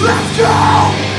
let's go!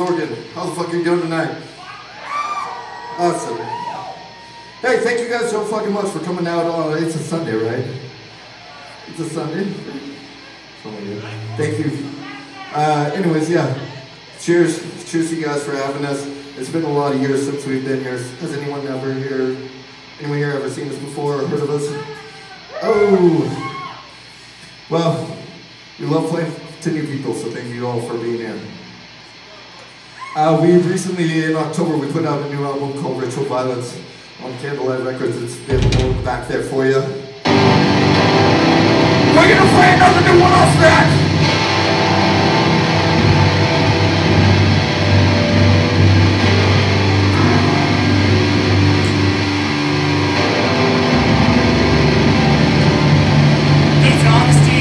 How the fuck are you doing tonight? Awesome. Hey, thank you guys so fucking much for coming out on. It's a Sunday, right? It's a Sunday. Thank you. Uh, anyways, yeah. Cheers. Cheers to you guys for having us. It's been a lot of years since we've been here. Has anyone ever here? Anyone here ever seen us before or heard of us? Oh. Well, we love playing to new people, so thank you all for being here. Uh, we recently, in October, we put out a new album called Ritual Violence on Candlelight Records. It's available back there for you. We're gonna play another new one off that! To Honesty,